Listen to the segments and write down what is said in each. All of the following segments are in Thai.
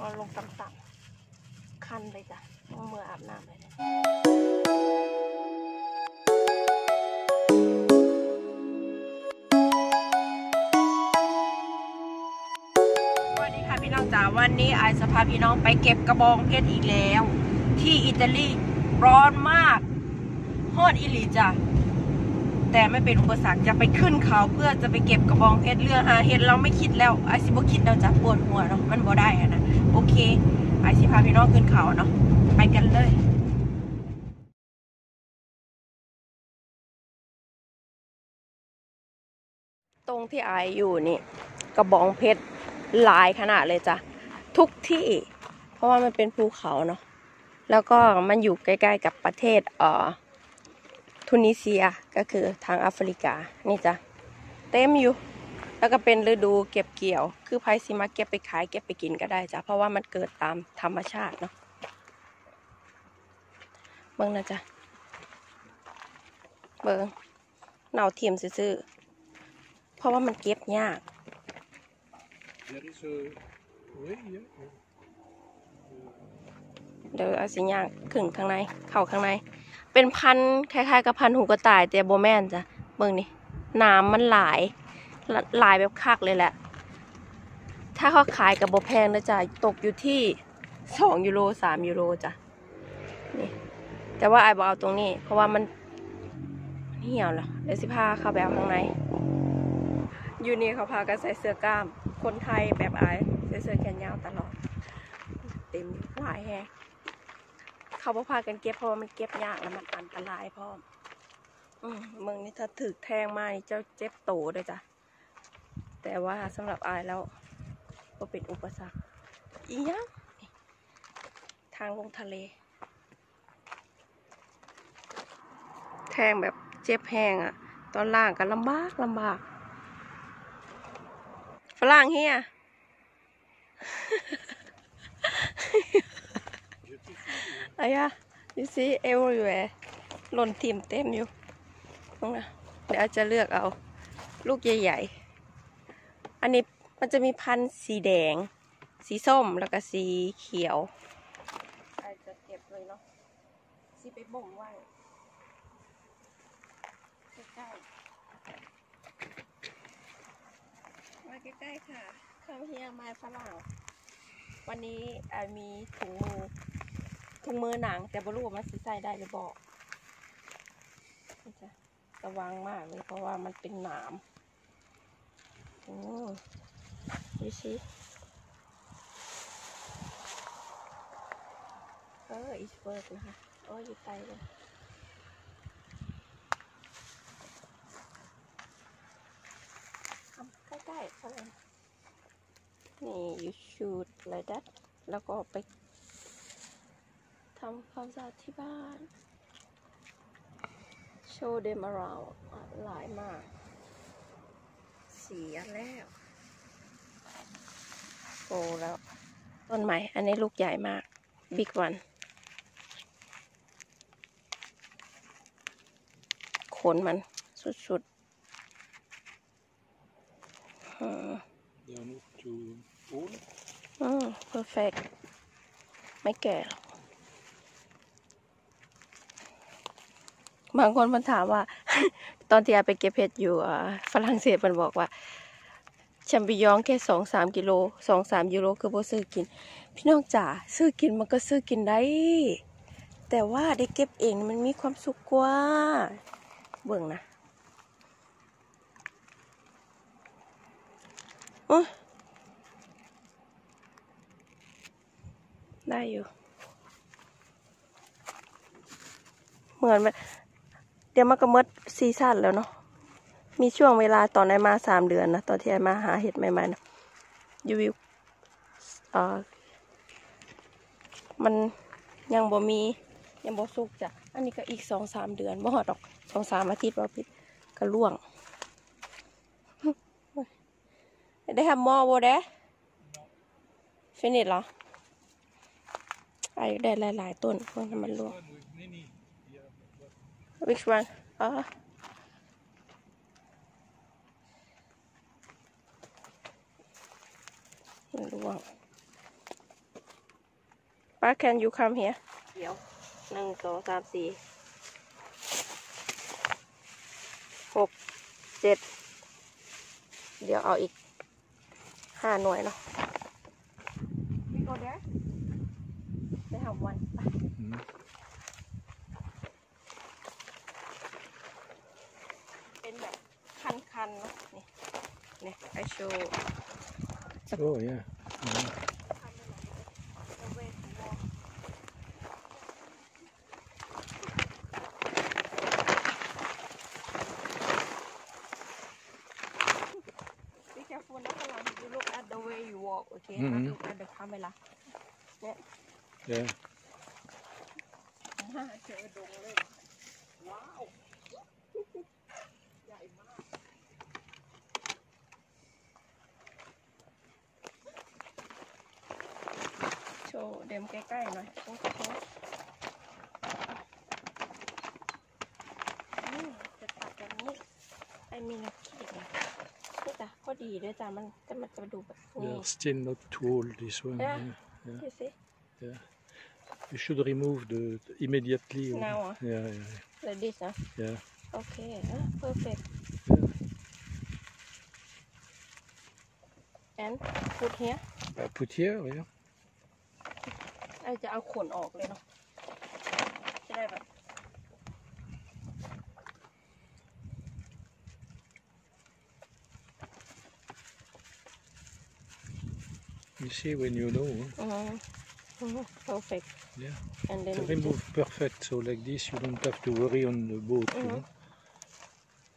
เอาลงต่ำๆคันเลยจ้ะเอามืออาบน้ำเลยเลยสวัสดีค่ะพี่น้องจ๋าวันนี้ไอจะพาพี่น้องไปเก็บกระบองเพชรอีกแล้ว ที่อิตาลีร้อนมากฮอดอิลีจ้ะแต่ไม่เป็นอุปสรรคจะไปขึ้นเขาเพื่อจะไปเก็บกระบองเพชรเรือหาเห็ดเราไม่คิดแล้วไอซิบคิดเราจะปวดหัวเนาะมันบ่ได้อะนะ โอเคไอซิพาพี่น้องขึ้นเขาเนาะ ไปกันเลยตรงที่ไออยู่นี่กระบองเพชรหลายขนาดเลยจ้ะทุกที่ เพราะว่ามันเป็นภูเขาเนาะแล้วก็มันอยู่ใกล้ๆกับประเทศเอ่อทูนิเซียก็คือทางแอฟริกานี่จ้ะเต็มอยู่ แล้วก็เป็นฤดูเก็บเกี่ยว คือไพซิมาเก็บไปขายเก็บไปกินก็ได้จ้ะ เพราะว่ามันเกิดตามธรรมชาติเนาะเบิ่งนะจ๊ะ เบิ่งเนาเทียมซื่อๆเพราะว่ามันเก็บยากเดี๋ยวเอาสิยางขึงข้างใน เข่าข้างใน เป็นพันคล้ายๆ กับพันหูกระต่ายแต่โบแมนจ้ะเบิ่งนี่น้ำมันหลาย ลายแบบคักเลยแหละ ถ้าเขาขายกับโบแพงนะจ๊ะตกอยู่ที่สองยูโรสามยูโรจ้ะนี่แต่ว่าไอ้บอกเอาตรงนี้ เพราะว่ามันเหี่ยวแล้วเดี๋ยวสิพาเข้าไปเอาข้างในอยู่นี่เขาพากันใส่เสื้อกล้าม คนไทยแบบไอ้ใส่เสื้อแขนยาวตลอด เต็มหลายแฮะเขาบ่พากันเก็บเพราะว่ามันเก็บยากแล้วมันอันตรายพ่อมอืมมึงนี่ถ้าถึกแทงมานี่เจ้าเจ็บโตเลยจ้ะ แต่ว่าสำหรับอายแล้วก็เป็นอุปสรรคอีกยังทางลงทะเล แทงแบบเจ็บแห้งอะตอนล่างก็ลำบากลำบาก ฝรั่งเฮียอายะ you see everywhere หล่นทิ่มเต็มอยู่ตรงนะเดี๋ยวจจะเลือกเอา ลูกใหญ่ๆ อันนี้มันจะมีพันธุ์สีแดง สีส้มแล้วก็สีเขียวอาจจะเก็บเลยเนาะสีไปบ่มไว้ใกล้ๆมาใกล้ๆค่ะข้าเฮียมาฝรั่งวันนี้มีถุงมือถุงมือหนัง แต่บรู้ว่ามันสิใส่ได้หรือบอกระวังมากเลยเพราะว่ามันเป็นหนาม อ้ดูสิเอออีสเบิร์กนะคะโอ้ยอยู่ไกลเลยทำใกล้ๆเท่านั้นนี่ you shoot like that แล้วก็ไปทำความสะอาดที่บ้านโชว์ them around หลายมาก สีอันแล้วโตแล้ว ต้นใหม่ อันนี้ลูกใหญ่มาก บิ๊กวัน ขนมันสุดๆอืม Dan nog to Polen. อืม perfect ไม่แก่หรอก บางคนมันถามว่า ตอนที่อาไปเก็บเห็ดอยู่ฝรั่งเศสมันบอกว่าแชมปิญองแค่สองสามกิโลสองสามยูโรคือบ่ซื้อกิน พี่น้องจ๋าซื้อกินมันก็ซื้อกินได้ แต่ว่าได้เก็บเองมันมีความสุขกว่า เบิ่งนะโอ้ได้อยู่ เหมือนมัน เดี๋ยวมันก็มดซีซั่นแล้วเนาะ มีช่วงเวลาตอนไอมาสามเดือนนะ ตอนที่ไอมาหาเห็ดใหม่ๆนะยูวิวอ่อมันยังบ่มียังบ่สุกจ้ะ อันนี้ก็อีกสองสามเดือนบ่หอดอกสองสามอาทิตย์ว่าพิดก็ล่วง ได้ทำมอบ่เด้ฟินิชเหรอไอ้ได้หลาย ๆ ต้นเพราะมันล่วง Which one? Ah. Luang. ป้า can you come here เดี๋ยวหนึ่งสองสามสี่หกเจ็ดเดี๋ยวเอาอีกห้าหน่วยเนาะ we go there they have one ไป Mhm. เป็นแบบ คันๆเนาะนี่นี่ I show Oh, yeah. Mhm. the way to walk พี่ careful นะกำลัง you look at the way you walk okay not อือฮึ look at the camera Yeah. น่าเจอดงเลยว้าว เดมใกล้ๆหน่อยโอ้โหอืมจะตัดแบบนี้ไอ้มีนกขีดเนี่ยนี่จ้ะพอดีด้วยจ้ะมันจะมันจะดูแบบนี้ Yeah, still not too old, this one. Yeah. Yeah. you see yeah. You should remove the immediately. or- Now, ah? Yeah, yeah, like this นะ yeah. โอเคอ่ะ perfect and put here Uh, put here, yeah. ไอจะเอาขนออกเลยเนาะ จะได้แบบ You see when you know. huh? อืมอืม perfect Yeah. and then To you just- remove perfect, so like this you don't have to worry on the boat. You Mhm. know?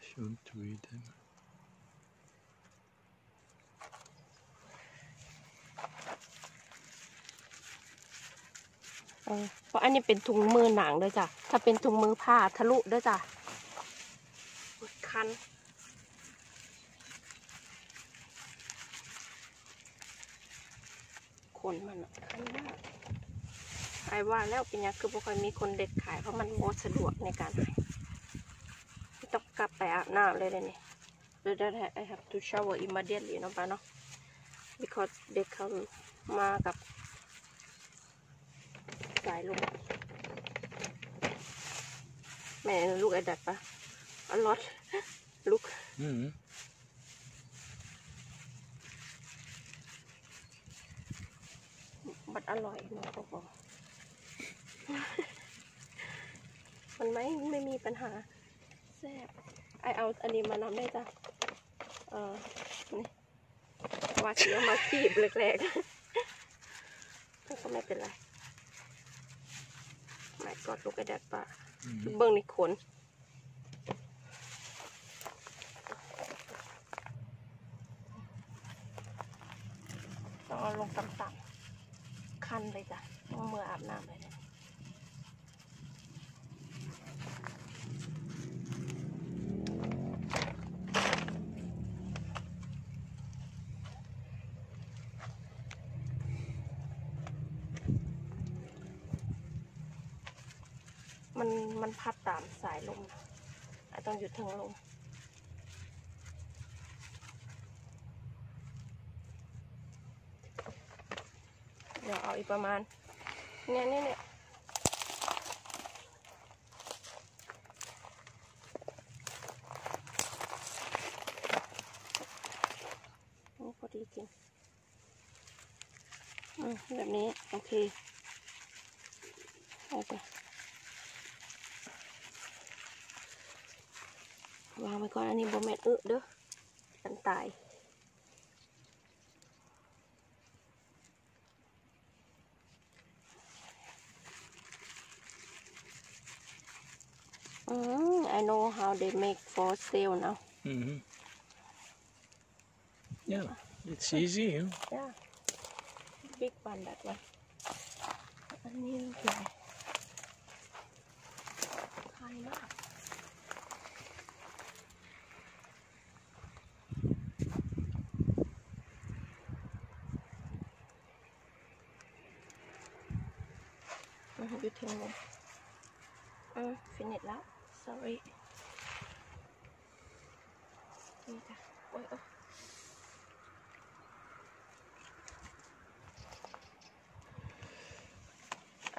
If you want to read them. เพราะอันนี้เป็นถุงมือหนังด้วยจ้ะ ถ้าเป็นถุงมือผ้าทะลุด้วยจ้ะคันคนมันคันมากไอ้ว่าแล้วเป็นยังคือบ่ค่อยมีคนเด็ดขายเพราะมันบ่สะดวกในการหายต้องกลับไปอาบน้ำเลยเลยนี่ So that I have to shower immediately เนาะป้าเนาะ because they come มากับ สายลมแม่ลูกไอ้ดัดปะอลอดลูก Mhm. บัดอร่อยเนาะเขาบอกมันไม่ไม่มีปัญหาแซ่บไอเอาอันนี้มานำได้จ้ะเออนี่ว่าเสียมาคีบแรกๆก็ไม่เป็นไรไม่ กอดลูกไอ้ดัดปะ Mhm. เบิ้งนี่ขนต้องเอาลงต่ำๆคันเลยจ้ะต้องมืออาบน้ำเลย มันมันพัดตามสายลมนะต้องหยุดทางลมเดี๋ยวเอาอีกประมาณ เนี่ยเนี่ยเนี่ยนี่พอดีกินอืมแบบนี้ โอเคเอาไวางไว้ก่อนอันนี้โบแมนอึเด้อกันตาย Mm, I know how they make for sale now. Mhm. Yeah, it's easy. Huh? Yeah. Big one, that one. อันนี้คืออะไรคลายมาก อืออยู่ทิ้งลงอืมฟินิชแล้ว sorry นี่จ้ะโอ้ยโอ้ย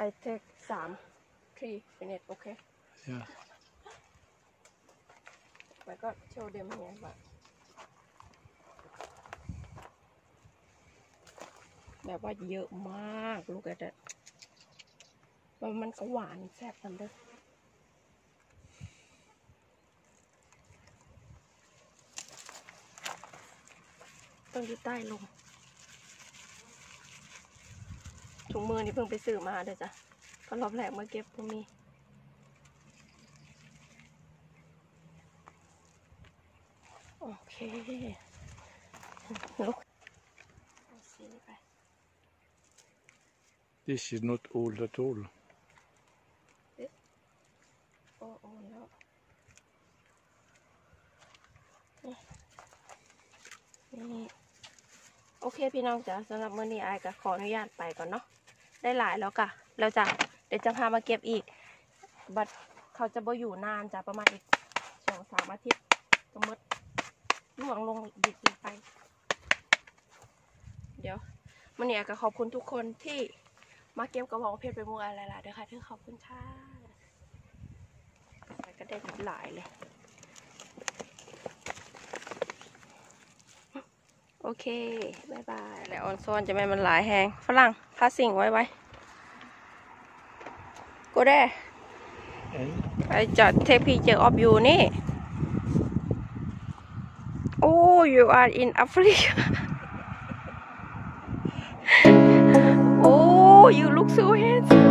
I take สาม three minutes okay Yeah. I got show them here but แบบว่าเยอะมากลูกอะแต่ มันมันก็หวานแซ่บกันเด้อต้องอยู่ใต้ลมถุงมือนี่เพิ่งไปซื้อมาเด้อจ้ะก็รอบแรกมาเก็บตรงนี้โอเคลุกเอาสีไป This is not old at all. โอ้โอ้แล้วนี่นี่โอเคพี่น้องจ๋าสำหรับมื้อนี้อายก็ขออนุญาตไปก่อนเนาะได้หลายแล้วกะแล้วจ้ะเดี๋ยวจะพามาเก็บอีก บัดเขาจะบ่อยู่นานจ้ะประมาณอีกสองสามอาทิตย์ก็มดล่วงลงดิบไป เดี๋ยวมันเนี่ยก็ขอบคุณทุกคนที่มาเก็บกระบอกเพชรไปมัวอะไรล่ะเด้อค่ะที่ขอบคุณค่ะ ไปก็ได้หลายเลย โอเคบายบายแล้วออนโซนจะไม่มันหลายแหงฝรั่งพาสิ่งไว้ไว้กูได้ And ไอจอดเทคพีเจออฟยูนี่ โอ้ you are in Africa โอ้ you look so handsome